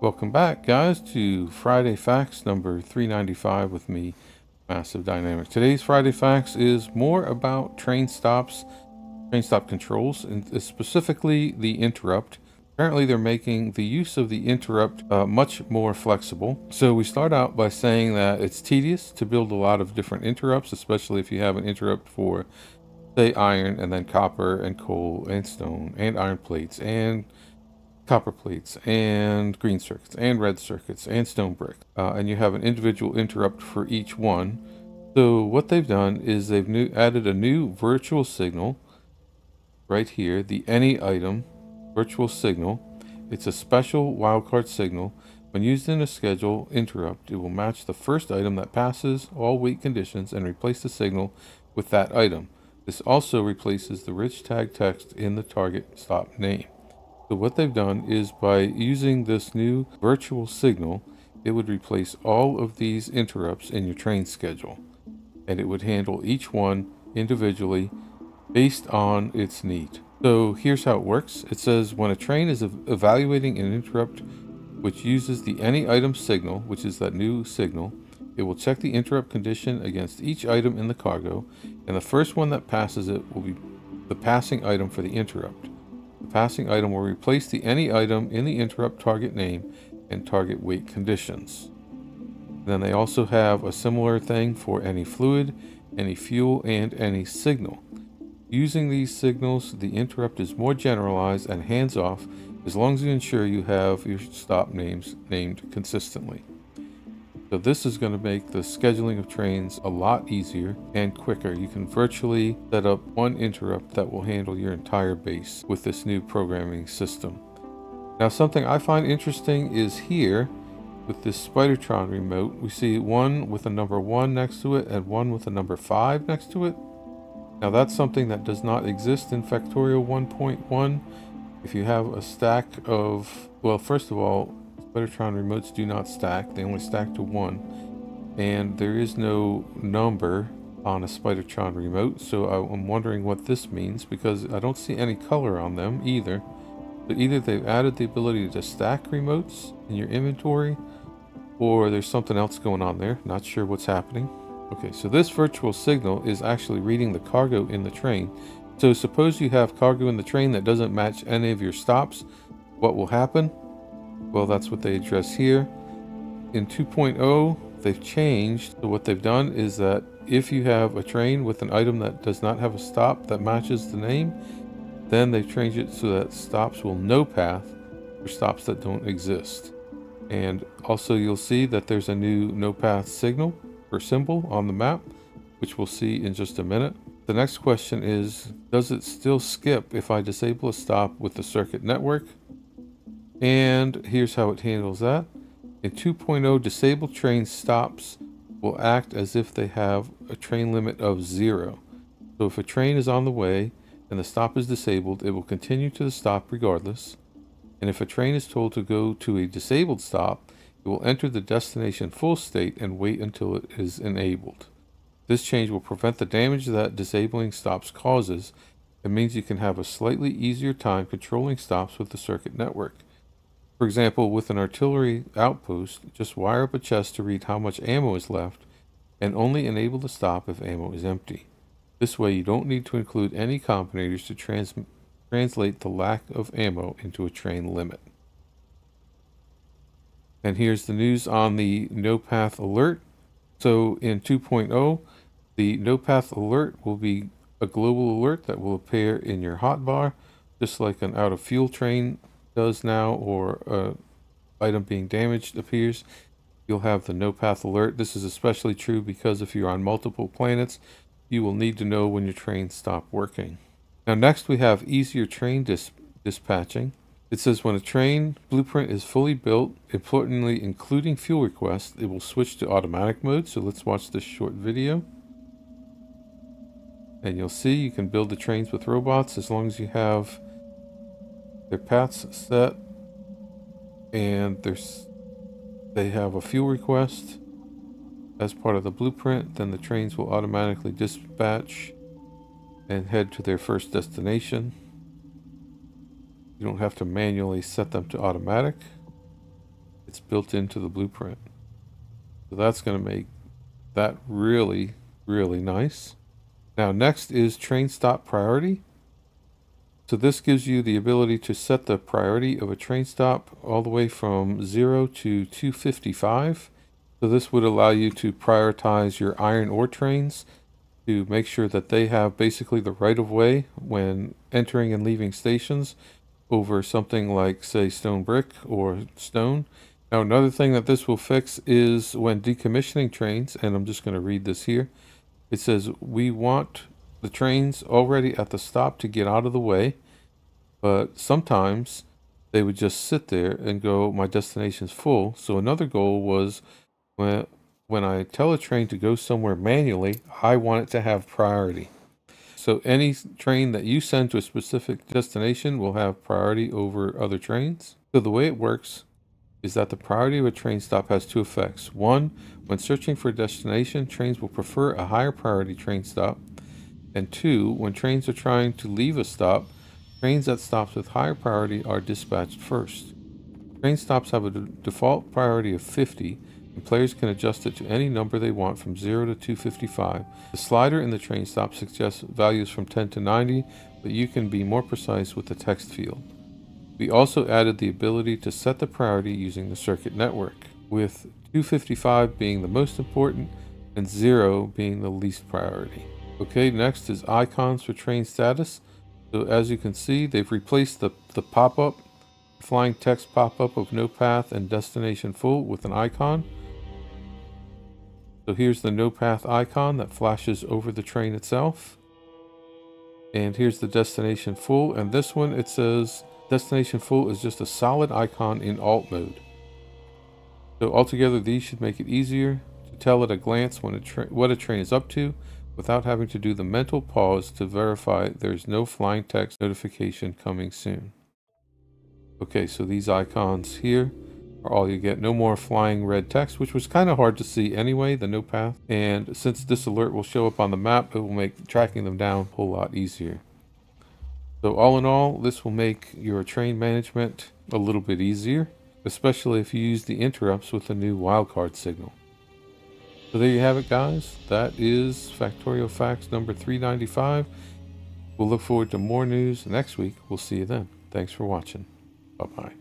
Welcome back, guys, to Friday Facts number 395 with me, Massive Dynamic. Today's Friday Facts is more about train stops, train stop controls, and specifically the interrupt. Apparently, they're making the use of the interrupt uh, much more flexible. So we start out by saying that it's tedious to build a lot of different interrupts, especially if you have an interrupt for, say, iron, and then copper, and coal, and stone, and iron plates, and copper plates and green circuits and red circuits and stone brick. Uh, and you have an individual interrupt for each one. So what they've done is they've new, added a new virtual signal right here, the any item virtual signal. It's a special wildcard signal. When used in a schedule interrupt, it will match the first item that passes all wait conditions and replace the signal with that item. This also replaces the rich tag text in the target stop name. So what they've done is by using this new virtual signal, it would replace all of these interrupts in your train schedule. And it would handle each one individually based on its need. So here's how it works. It says when a train is evaluating an interrupt which uses the any item signal, which is that new signal, it will check the interrupt condition against each item in the cargo, and the first one that passes it will be the passing item for the interrupt. Passing item will replace the any item in the interrupt target name and target wait conditions. Then they also have a similar thing for any fluid, any fuel, and any signal. Using these signals, the interrupt is more generalized and hands-off as long as you ensure you have your stop names named consistently. So this is going to make the scheduling of trains a lot easier and quicker. You can virtually set up one interrupt that will handle your entire base with this new programming system. Now something I find interesting is here with this Spidertron remote, we see one with a number 1 next to it and one with a number 5 next to it. Now that's something that does not exist in Factorio 1.1. If you have a stack of, well first of all, Spidertron remotes do not stack. They only stack to one. And there is no number on a Spidertron remote, so I'm wondering what this means because I don't see any color on them either. But either they've added the ability to stack remotes in your inventory, or there's something else going on there. Not sure what's happening. Okay, so this virtual signal is actually reading the cargo in the train. So suppose you have cargo in the train that doesn't match any of your stops. What will happen? Well, that's what they address here. In 2.0, they've changed. So what they've done is that if you have a train with an item that does not have a stop that matches the name, then they've changed it so that stops will no path for stops that don't exist. And also you'll see that there's a new no path signal or symbol on the map, which we'll see in just a minute. The next question is, does it still skip if I disable a stop with the circuit network? And here's how it handles that. In 2.0, disabled train stops will act as if they have a train limit of zero. So if a train is on the way and the stop is disabled, it will continue to the stop regardless. And if a train is told to go to a disabled stop, it will enter the destination full state and wait until it is enabled. This change will prevent the damage that disabling stops causes. It means you can have a slightly easier time controlling stops with the circuit network. For example, with an artillery outpost, just wire up a chest to read how much ammo is left and only enable the stop if ammo is empty. This way you don't need to include any combinators to trans translate the lack of ammo into a train limit. And here's the news on the no path alert. So in 2.0, the no path alert will be a global alert that will appear in your hotbar, just like an out of fuel train does now or a item being damaged appears, you'll have the no path alert. This is especially true because if you're on multiple planets, you will need to know when your trains stop working. Now next we have easier train dis dispatching. It says when a train blueprint is fully built, importantly including fuel requests, it will switch to automatic mode. So let's watch this short video. And you'll see you can build the trains with robots as long as you have their paths set and there's they have a fuel request as part of the blueprint then the trains will automatically dispatch and head to their first destination you don't have to manually set them to automatic It's built into the blueprint. So that's going to make that really, really nice. Now next is train stop priority. So this gives you the ability to set the priority of a train stop all the way from 0 to 255. So this would allow you to prioritize your iron ore trains to make sure that they have basically the right of way when entering and leaving stations over something like say stone brick or stone. Now another thing that this will fix is when decommissioning trains, and I'm just going to read this here. It says we want the trains already at the stop to get out of the way, but sometimes they would just sit there and go, my destination's full. So another goal was when, when I tell a train to go somewhere manually, I want it to have priority. So any train that you send to a specific destination will have priority over other trains. So the way it works is that the priority of a train stop has two effects. One, when searching for a destination, trains will prefer a higher priority train stop. And two, when trains are trying to leave a stop, trains at stops with higher priority are dispatched first. Train stops have a default priority of 50, and players can adjust it to any number they want from 0 to 255. The slider in the train stop suggests values from 10 to 90, but you can be more precise with the text field. We also added the ability to set the priority using the circuit network, with 255 being the most important and 0 being the least priority. Okay, next is icons for train status. So as you can see, they've replaced the, the pop-up, flying text pop-up of no path and destination full with an icon. So here's the no path icon that flashes over the train itself. And here's the destination full. And this one, it says Destination Full is just a solid icon in alt mode. So altogether these should make it easier to tell at a glance when a what a train is up to without having to do the mental pause to verify there's no flying text notification coming soon. Okay, so these icons here are all you get. No more flying red text, which was kind of hard to see anyway, the no path. And since this alert will show up on the map, it will make tracking them down a whole lot easier. So all in all, this will make your train management a little bit easier, especially if you use the interrupts with the new wildcard signal. So there you have it guys. That is Factorio Facts number 395. We'll look forward to more news next week. We'll see you then. Thanks for watching. Bye-bye.